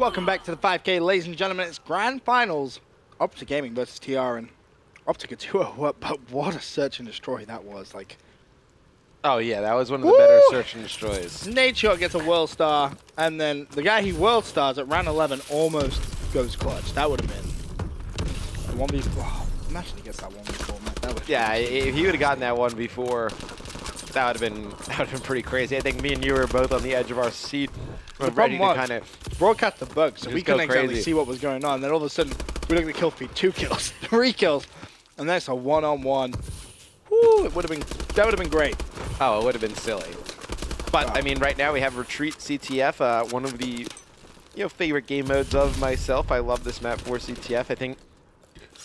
Welcome back to the 5K, ladies and gentlemen. It's grand finals. Optic Gaming versus TR and Optic 2 What? But what a search and destroy that was. Like, Oh yeah, that was one of the better search and destroys. Nadeshot gets a world star, and then the guy he world stars at round 11 almost goes clutch. That would have been a 1v4. Oh, imagine he gets that 1v4, man. That Yeah, if he would have gotten that one before, that would have been that would have been pretty crazy. I think me and you were both on the edge of our seat, The ready to was, kind of. broadcast the bug, so we couldn't exactly see what was going on. Then all of a sudden, we look at the kill feed, two kills, three kills, and then it's a one-on-one. Woo, it would have been, that would have been great. Oh, it would have been silly. But Wow. I mean, right now we have Retreat CTF, uh, one of the you know favorite game modes of myself. I love this map for CTF. I think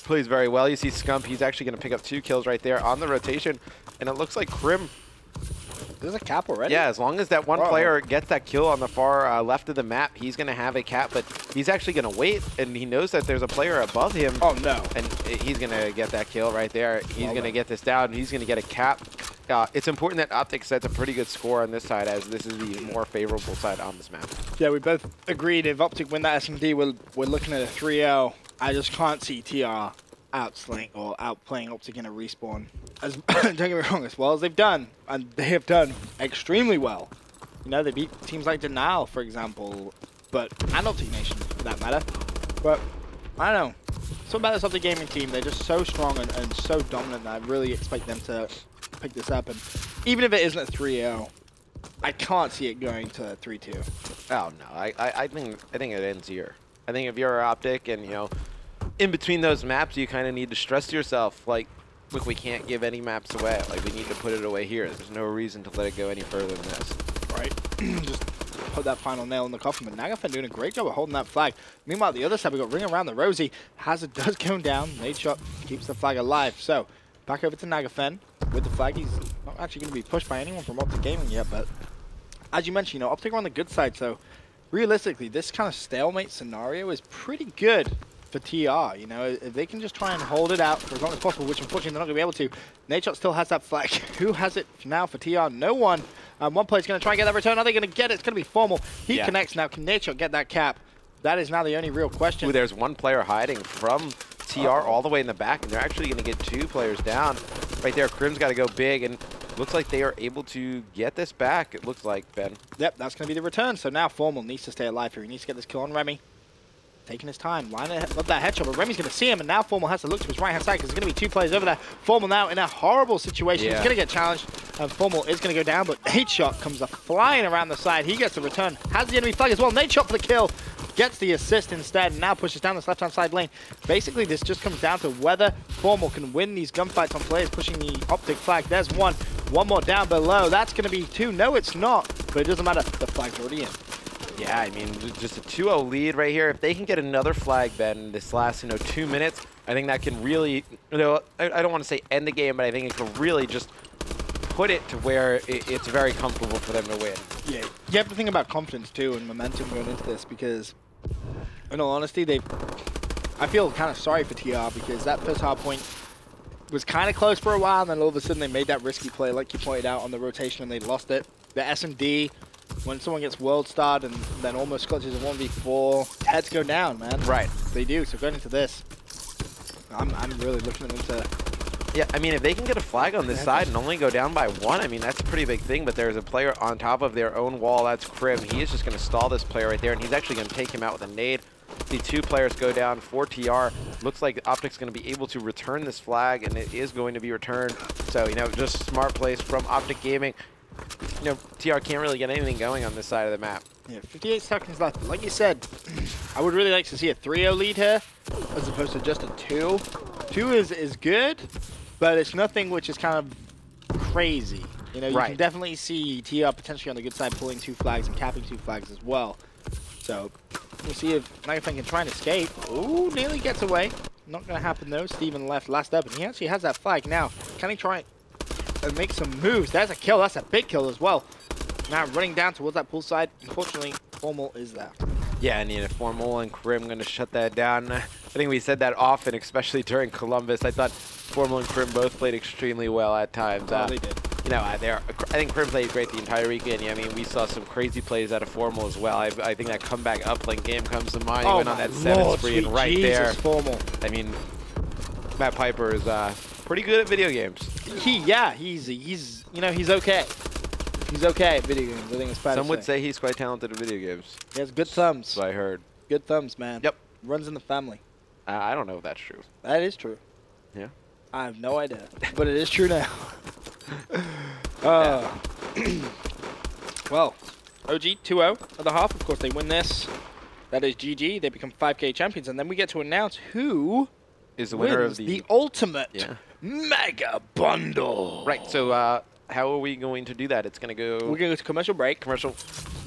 plays very well. You see Scump, he's actually going to pick up two kills right there on the rotation, and it looks like Crim There's a cap already? Yeah, as long as that one Wow. player gets that kill on the far uh, left of the map, he's going to have a cap, but he's actually going to wait, and he knows that there's a player above him, Oh, no. and he's going to get that kill right there. He's going to get this down, and he's going to get a cap. Uh, it's important that Optic sets a pretty good score on this side, as this is the more favorable side on this map. Yeah, we both agreed if Optic win that SMD, we're, we're looking at a 3-0. I just can't see TR outslaying or outplaying Optic in a respawn. As Don't get me wrong, as well as they've done, and they have done extremely well. You know, they beat teams like Denial, for example, but and Optic Nation, for that matter. But, I don't know. Something about this Optic Gaming team, they're just so strong and, and so dominant that I really expect them to pick this up. And even if it isn't a 3-0, I can't see it going to 3-2. Oh no, I, I, I think I think it ends here. I think if you're Optic and you know, in between those maps, you kind of need to stress yourself like, look, we can't give any maps away. Like we need to put it away here. There's no reason to let it go any further than this. right? Just put that final nail in the coffin. But Nagafen doing a great job of holding that flag. Meanwhile, the other side, we got Ring Around the Rosie. Hazard does go down. Nadeshot keeps the flag alive. So, back over to Nagafen with the flag. He's not actually going to be pushed by anyone from Optic Gaming yet, but as you mentioned, you know, Optic are on the good side. So, realistically, this kind of stalemate scenario is pretty good for TR. You know, if they can just try and hold it out for as long as possible, which unfortunately they're not going to be able to. Nadeshot still has that flag. Who has it now for TR? No one. Um, one player's going to try and get that return. Are they going to get it? It's going to be formal. He Yeah. connects now. Can Nadeshot get that cap? That is now the only real question. Ooh, there's one player hiding from TR Uh-oh. all the way in the back, and they're actually going to get two players down. Right there, Crim's got to go big, and looks like they are able to get this back, it looks like, Ben. Yep, that's going to be the return. So now Formal needs to stay alive here. He needs to get this kill on Remy. Taking his time, lining up that headshot, but Remy's going to see him, and now Formal has to look to his right-hand side because there's going to be two players over there. Formal now in a horrible situation. He's going to get challenged, and Formal is going to go down, but Nadeshot comes a flying around the side. He gets the return, has the enemy flag as well. Nadeshot for the kill, gets the assist instead, and now pushes down this left-hand side lane. Basically, this just comes down to whether Formal can win these gunfights on players pushing the optic flag. There's one. One more down below. That's going to be two. No, it's not, but it doesn't matter. The flag's already in. Yeah, I mean, just a 2-0 lead right here. If they can get another flag, Ben, this last, you know, two minutes, I think that can really, you know, I, I don't want to say end the game, but I think it can really just put it to where it, it's very comfortable for them to win. Yeah, you have to think about confidence too and momentum going into this because, in all honesty, they. I feel kind of sorry for TR because that first hard point was kind of close for a while, and then all of a sudden they made that risky play, like you pointed out on the rotation, and they lost it. The SMD, when someone gets world starred and then almost clutches a 1v4, heads go down, man. Right. They do. So going into this, I'm, I'm really looking at them. Yeah, I mean, if they can get a flag on this Yeah, side and only go down by one, I mean, that's a pretty big thing. But there's a player on top of their own wall. That's Crim. He is just going to stall this player right there, and he's actually going to take him out with a nade. The two players go down for TR. Looks like Optic's going to be able to return this flag, and it is going to be returned. So, you know, just smart plays from Optic Gaming. You know, TR can't really get anything going on this side of the map. Yeah, 58 seconds left. Like you said, I would really like to see a 3-0 lead here, as opposed to just a 2. 2 is, is good, but it's nothing which is kind of crazy. You know, you can definitely see TR potentially on the good side pulling two flags and capping two flags as well. So, we'll see if Nagafen can try and escape. Ooh, nearly gets away. Not going to happen though. Steven left last up, and he actually has that flag now. Can he try and make some moves? That's a kill. That's a big kill as well. Now running down towards that pool side. Unfortunately, Formal is there. Yeah, and you know, Formal and Crim going to shut that down. I think we said that often, especially during Columbus. I thought Formal and Crim both played extremely well at times. Oh, Uh, they did. you know, I, there, I think Crim played great the entire weekend. Yeah, I mean, we saw some crazy plays out of Formal as well. I, I think that comeback uplink game comes to mind. Oh went on that seven Lord, spree and right Jesus, there. Formal. I mean, Matt Piper is uh, pretty good at video games. He, yeah, he's he's you know he's okay. He's okay at video games. I think it's fair Some would say he's quite talented at video games. he has good thumbs. So I heard. Good thumbs, man. Yep. Runs in the family. Uh, I don't know if that's true. That is true. Yeah. I have no idea, but it is true now. uh, well, OG 2-0 at the half. Of course, they win this. That is GG. They become 5K champions, and then we get to announce who Is the winner of the, the ultimate Yeah. Mega bundle. right? So uh, how are we going to do that? It's going to go We're gonna go to commercial break. commercial.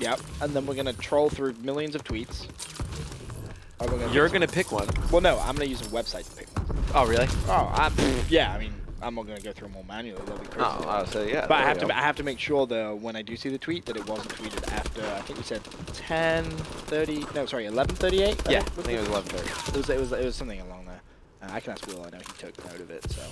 Yep. And then we're gonna troll through millions of tweets. Gonna You're going to pick one. Well, no, I'm gonna use a website to pick one. Oh, really? Oh, I, yeah. I mean, I'm not gonna go through them all manually. That'll be crazy. Oh, oh, so yeah. But I have to, go. I have to make sure though when I do see the tweet that it wasn't tweeted after. I think we said 10:30. No, sorry, 11:38. Yeah, I think think it was 11:30. It was, it was, it was something along there. Uh, I can ask Will. I know he took note of it, so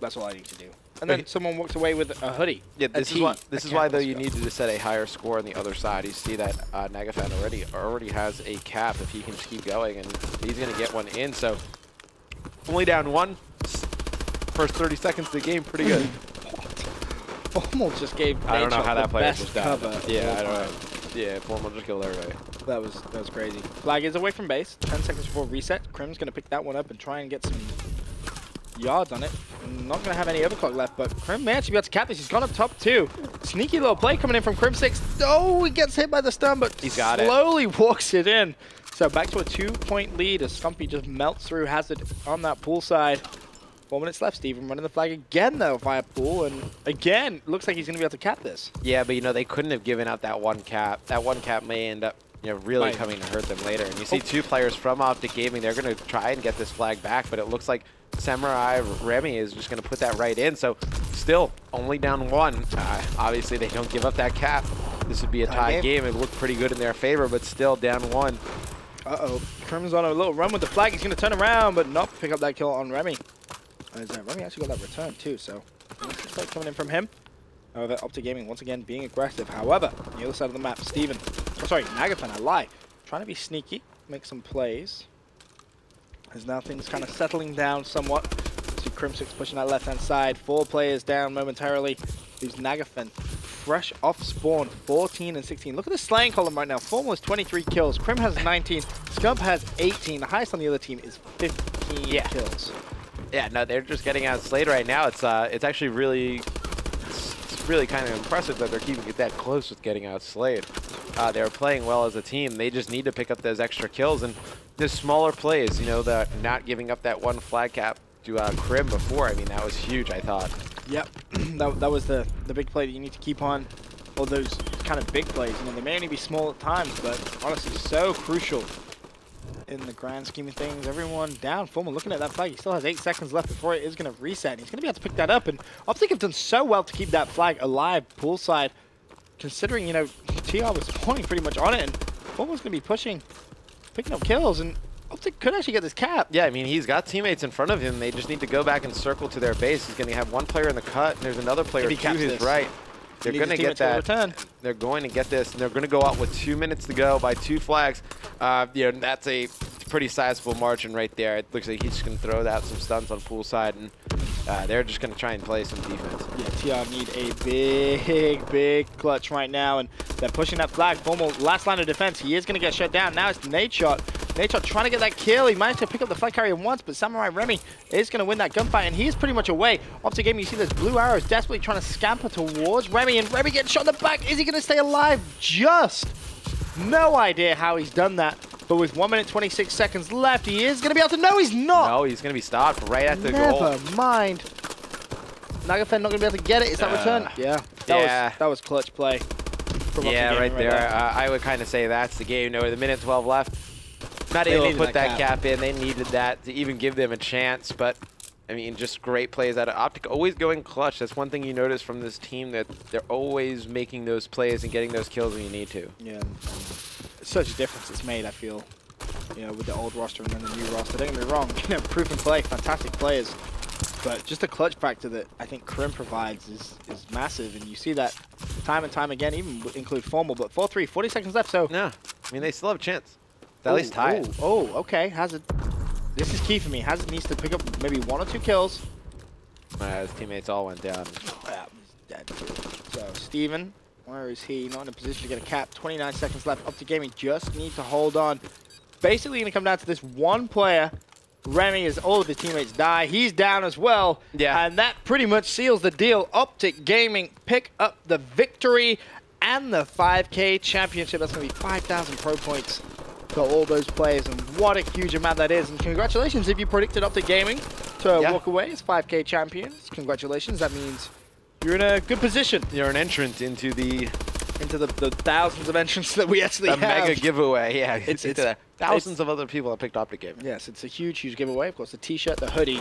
that's all I need to do. And then someone walks away with a hoodie. Yeah, this is tee, why. This is why though you needed to set a higher score on the other side. You see that uh, Nagafen already already has a cap if he can just keep going, and he's gonna get one in. So only down one. First 30 seconds of the game, pretty good. Almost just gave. I don't know how that player best just died. cover Yeah, I don't know. Yeah, Formal just killed everybody. That was that was crazy. Flag is away from base. Ten seconds before reset. Crim's gonna pick that one up and try and get some yards on it. Not gonna have any overclock left, but Crim may actually be able to cap this. He's gone up top two. Sneaky little play coming in from Crimsix. Oh, he gets hit by the stun, but He's got it. slowly walks it in. So back to a two-point lead as Stumpy just melts through Hazard on that pool side. Four minutes left. Steven running the flag again though via pool, and again looks like he's gonna be able to cap this. Yeah, but you know they couldn't have given out that one cap. That one cap may end up, you know, really coming to hurt them later. And you see Oh. two players from Optic Gaming. They're going to try and get this flag back, but it looks like Samurai Remy is just going to put that right in. So still only down one. Uh, obviously they don't give up that cap. This would be a Tie tie game. game. It looked pretty good in their favor, but still down one. Uh-oh. Crim's on a little run with the flag. He's going to turn around, but not pick up that kill on Remy. As uh, Remy actually got that return, too, so nice play coming in from him. However, Optic Gaming once again being aggressive. However, on the other side of the map, Steven, oh, sorry, Nagafen, I lie, trying to be sneaky, make some plays. As now things kind of settling down somewhat. See Crimsix pushing that left-hand side. Four players down momentarily. Leaves Nagafen fresh off spawn, 14 and 16. Look at the slaying column right now. Formal has 23 kills. Crim has 19. Scump has 18. The highest on the other team is 15 Yeah. kills. Yeah, no, they're just getting outslayed right now. It's uh, it's actually really, it's, really kind of impressive that they're keeping it that close with getting outslayed. Uh, they're playing well as a team. They just need to pick up those extra kills and the smaller plays. You know, the not giving up that one flag cap to uh, Crim before. I mean, that was huge. I thought. Yep, that, that was the, the big play that you need to keep on. All those kind of big plays. You know, they may only be small at times, but honestly, so crucial in the grand scheme of things. Everyone down. Formal looking at that flag. He still has eight seconds left before it is going to reset. He's going to be able to pick that up. And Optic have done so well to keep that flag alive poolside, considering, you know, TR was pointing pretty much on it. And Formal's going to be pushing, picking up kills. And Optic could actually get this cap. Yeah, I mean, he's got teammates in front of him. They just need to go back and circle to their base. He's going to have one player in the cut, and there's another player to his this, right. They're going to get that. return. They're going to get this, and they're going to go out with two minutes to go by two flags. Uh, you know, that's a pretty sizable margin right there. It looks like he's just going to throw out some stunts on poolside, and uh, they're just going to try and play some defense. Yeah, TR need a big, big clutch right now, and they're pushing that flag. Formal last line of defense. He is going to get shut down. Now it's Nadeshot. Nadeshot trying to get that kill. He managed to pick up the flag carrier once, but Samurai Remy is going to win that gunfight, and he is pretty much away. Off the game, you see those blue arrows desperately trying to scamper towards Remy, and Remy getting shot in the back. Is he going to stay alive? Just no idea how he's done that. But with 1 minute 26 seconds left, he is going to be able to. No, he's not. No, he's going to be stopped right at the goal. Never goal. mind. Nagafen not gonna be able to get it. Is that Uh, return? Yeah. That yeah. was that was clutch play. from Yeah, Optic right Gaming there. Uh, I would kind of say that's the game. No, with a minute 12 left. Not able to put that that cap. cap in. They needed that to even give them a chance. But, I mean, just great plays out of Optic. Always going clutch. That's one thing you notice from this team, that they're always making those plays and getting those kills when you need to. Yeah. and um, Such a difference it's made. I feel. You know, with the old roster and then the new roster. Don't get me wrong. You know, proof and play, fantastic players. But just the clutch factor that I think Crim provides is, is massive, and you see that time and time again, even include formal. But 4-3, 40 seconds left, so... Yeah, I mean, they still have a chance. At least tie it. Oh, okay. Hazard. This is key for me. Hazard needs to pick up maybe one or two kills. Uh, his teammates all went down. Yeah, he's dead. So, Steven, where is he? Not in a position to get a cap. 29 seconds left. Optic Gaming. Just need to hold on. Basically going to come down to this one player. Remy, is all of his teammates die. He's down as well. Yeah. And that pretty much seals the deal. Optic Gaming pick up the victory and the 5K championship. That's going to be 5,000 pro points for all those players. And what a huge amount that is. And congratulations if you predicted Optic Gaming to Yeah. walk away as 5K champions. Congratulations. That means you're in a good position You're an entrant into the, into the, the thousands of entrants that we actually the have. mega giveaway. Yeah, It's- into it's- the thousands of other people that picked Optic Gaming. Yes, it's a huge, huge giveaway. Of course, the t-shirt, the hoodie,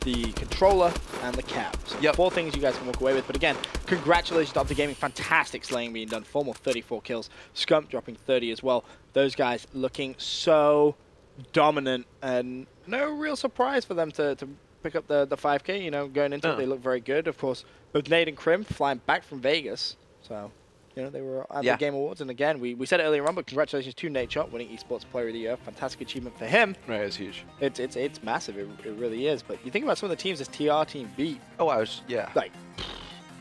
the controller, and the cap. So Yep. four things you guys can walk away with. But again, congratulations to Optic Gaming. Fantastic slaying being done. Formal 34 kills. Scump dropping 30 as well. Those guys looking so dominant and no real surprise for them to, to pick up the, the 5K. You know, going into it, they look very good. Of course, both Nate and Crim flying back from Vegas. So, you know, they were at Yeah. the Game Awards. And again, we, we said it earlier on, but congratulations to Nadeshot winning Esports Player of the Year. Fantastic achievement for him. Right, it's huge. It's it's it's massive. It, it really is. But you think about some of the teams this TR team beat, Oh, I was, yeah. like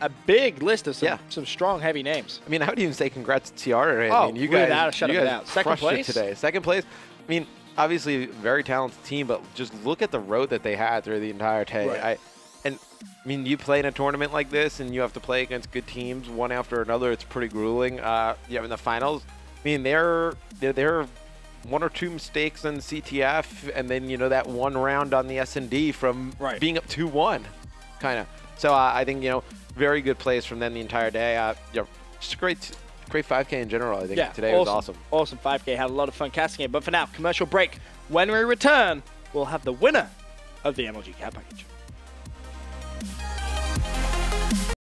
a big list of some Yeah. some strong, heavy names. I mean, I would even say congrats to TR. I Oh, mean, you guys, without a shadow you guys. Second place? today. Second place. I mean, obviously, very talented team, but just look at the road that they had through the entire day. Right. I, I mean, you play in a tournament like this, and you have to play against good teams one after another. It's pretty grueling. Uh, yeah, in the finals, I mean, they're they're, they're one or two mistakes on CTF, and then you know that one round on the S and D from Right. being up two one, kind of. So uh, I think you know very good plays from them the entire day. Uh, yeah, just a great, great 5K in general. I think Yeah, today was awesome. Awesome 5K. Had a lot of fun casting it. But for now, commercial break. When we return, we'll have the winner of the MLG Cap Package.